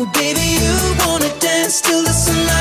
Oh, baby, you wanna dance till the sunlight.